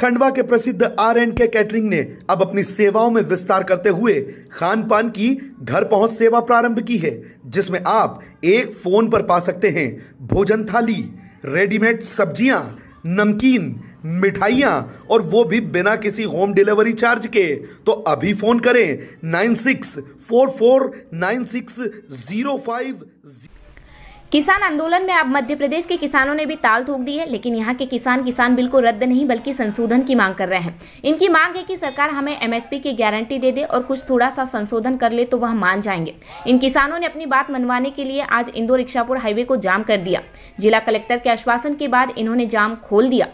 खंडवा के प्रसिद्ध are and के कैटरिंग ने अब अपनी सेवाओं में विस्तार करते हुए खान पान की घर पहुँच सेवा प्रारंभ की है, जिसमें आप एक फ़ोन पर पा सकते हैं भोजन थाली, रेडीमेड सब्ज़ियाँ, नमकीन, मिठाइयाँ और वो भी बिना किसी होम डिलीवरी चार्ज के। तो अभी फ़ोन करें nine six four four nine six zero five किसान आंदोलन में अब मध्य प्रदेश के किसानों ने भी ताल ठोक दी है, लेकिन यहाँ के किसान किसान बिल को रद्द नहीं, बल्कि संशोधन की मांग कर रहे हैं। इनकी मांग है कि सरकार हमें एमएसपी की गारंटी दे दे और कुछ थोड़ा सा संशोधन कर ले तो वह मान जाएँगे। इन किसानों ने अपनी बात मनवाने के लिए आज इंदौर रिक्शापुर हाईवे को जाम कर दिया। जिला कलेक्टर के आश्वासन के बाद इन्होंने जाम खोल दिया।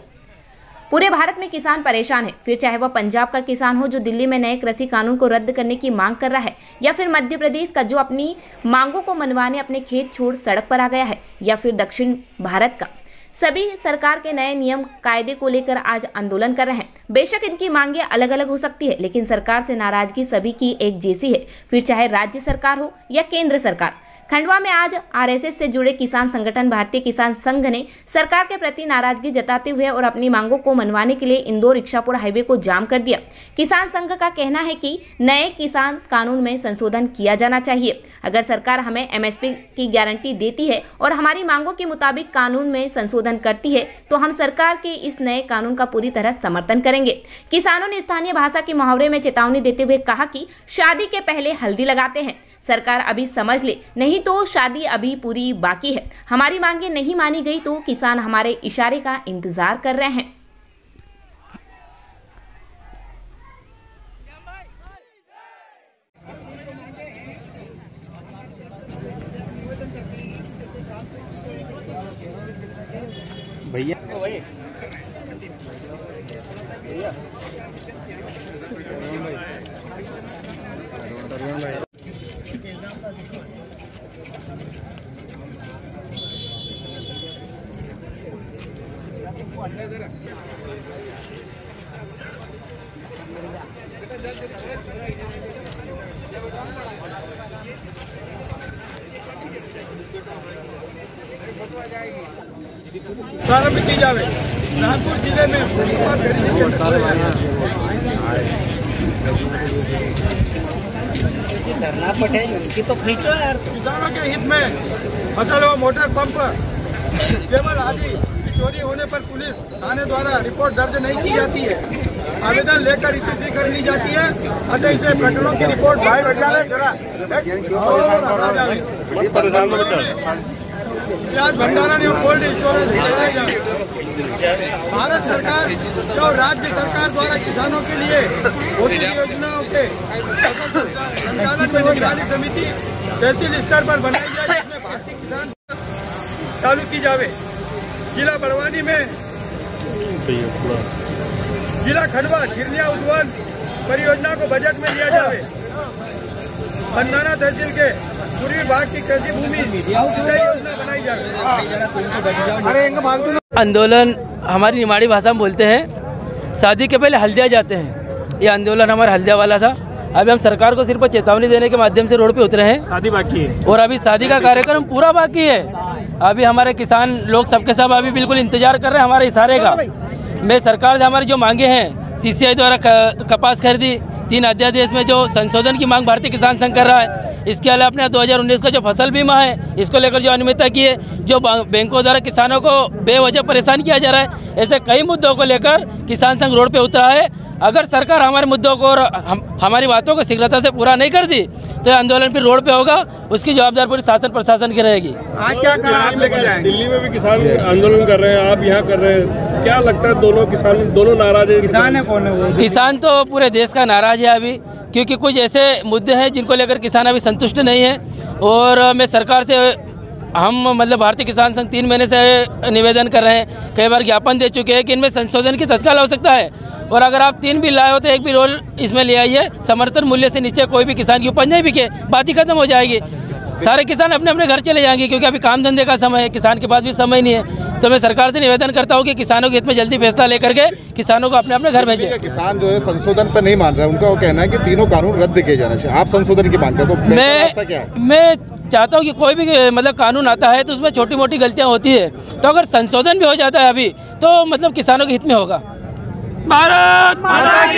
पूरे भारत में किसान परेशान है। फिर चाहे वह पंजाब का किसान हो, जो दिल्ली में नए कृषि कानून को रद्द करने की मांग कर रहा है, या फिर मध्य प्रदेश का, जो अपनी मांगों को मनवाने, अपने खेत छोड़ सड़क पर आ गया है, या फिर दक्षिण भारत का। सभी सरकार के नए नियम कायदे को लेकर आज आंदोलन कर रहे हैं। बेशक इनकी मांगे अलग अलग हो सकती है, लेकिन सरकार से नाराज़गी सभी की एक जैसी है। फिर चाहे राज्य सरकार हो या केंद्र सरकार खंडवा में आज आरएसएस से जुड़े किसान संगठन भारतीय किसान संघ ने सरकार के प्रति नाराज़गी जताते हुए और अपनी मांगों को मनवाने के लिए इंदौर इच्छापुर हाईवे को जाम कर दिया। किसान संघ का कहना है कि नए किसान कानून में संशोधन किया जाना चाहिए। अगर सरकार हमें एमएसपी की गारंटी देती है और हमारी मांगों के मुताबिक कानून में संशोधन करती है तो हम सरकार के इस नए कानून का पूरी तरह समर्थन करेंगे। किसानों ने स्थानीय भाषा के मुहावरे में चेतावनी देते हुए कहा कि शादी के पहले हल्दी लगाते हैं। सरकार अभी समझ ले नहीं तो शादी अभी पूरी बाकी है। हमारी मांगे नहीं मानी गई तो किसान हमारे इशारे का इंतज़ार कर रहे हैं। भैया। प्रारंभ की जावे। नागपुर ज़िले में के धरना पटेल उनकी तो खींचो यार। किसानों के हित में फ़सल व मोटर पंप केवल आदि। चोरी होने पर पुलिस थाने द्वारा रिपोर्ट दर्ज नहीं की जाती है। आवेदन लेकर स्थिति कर ली जाती है। अतः इसे प्रकरणों की रिपोर्ट प्याज भंडारण एवं कोल्ड स्टोरेज भारत सरकार जो राज्य सरकार द्वारा किसानों के लिए योजनाओं के संचालन में निगरानी समिति तहसील स्तर पर बनाई जाए, जिसमें भारतीय किसान चालू की जावे। जिला बड़वानी में। जिला खंडवा खिरनिया उद्वन परियोजना को बजट में लिया जावे। बंदाना तहसील के पूर्वी भाग की कृषि भूमि योजना बनाई जाए आंदोलन हमारी निमाड़ी भाषा में बोलते हैं शादी के पहले हल्दिया जाते हैं। ये आंदोलन हमारा हल्दिया वाला था। अभी हम सरकार को सिर्फ़ चेतावनी देने के माध्यम से रोड पे उतरे हैं। शादी बाकी है। और अभी शादी का कार्यक्रम पूरा बाकी है। अभी हमारे किसान लोग सबके सब अभी बिल्कुल इंतज़ार कर रहे हैं हमारे इशारे का। मैं सरकार से हमारी जो मांगे हैं सीसीआई द्वारा कपास खरीदी, तीन अध्यादेश में जो संशोधन की मांग भारतीय किसान संघ कर रहा है, इसके अलावा अपने 2019 का जो फ़सल बीमा है, इसको लेकर जो अनियमितता की है, जो बैंकों द्वारा किसानों को बेवजह परेशान किया जा रहा है, ऐसे कई मुद्दों को लेकर किसान संघ रोड पर उतरा है। अगर सरकार हमारे मुद्दों को और हम, हमारी बातों को शीघ्रता से पूरा नहीं कर दी तो आंदोलन फिर रोड पे होगा उसकी जवाबदार पूरी शासन प्रशासन की रहेगी। आज क्या करा आप लेके जाएँगे। दिल्ली में भी किसान आंदोलन कर रहे हैं आप यहाँ कर रहे हैं। क्या लगता है दोनों किसान दोनों नाराज़ है? किसान है कौन है वो? किसान तो पूरे देश का नाराज़ है अभी क्योंकि कुछ ऐसे मुद्दे हैं जिनको लेकर किसान अभी संतुष्ट नहीं है। और मैं सरकार से हम मतलब भारतीय किसान संघ तीन महीने से निवेदन कर रहे हैं कई बार ज्ञापन दे चुके हैं कि इनमें संशोधन की तत्काल आवश्यकता है। और अगर आप तीन बिल लाए हो तो एक भी रोल इसमें ले आइए। समर्थन मूल्य से नीचे कोई भी किसान की उपज नहीं बिके बात ही खत्म हो जाएगी। सारे किसान अपने अपने घर चले जाएँगे क्योंकि अभी काम धंधे का समय है किसान के पास भी समय नहीं है। तो मैं सरकार से निवेदन करता हूँ कि किसानों के हित में जल्दी फैसला लेकर के किसानों को अपने अपने घर भेजें। किसान जो है संशोधन पर नहीं मान रहे उनका वो कहना है कि तीनों कानून रद्द किए जाना चाहिए। आप संशोधन की मांग करते हो तो मैं मैं चाहता हूँ कि कोई भी मतलब कानून आता है तो उसमें छोटी मोटी गलतियाँ होती है। तो अगर संशोधन भी हो जाता है अभी तो मतलब किसानों के हित में होगा। भारत माता की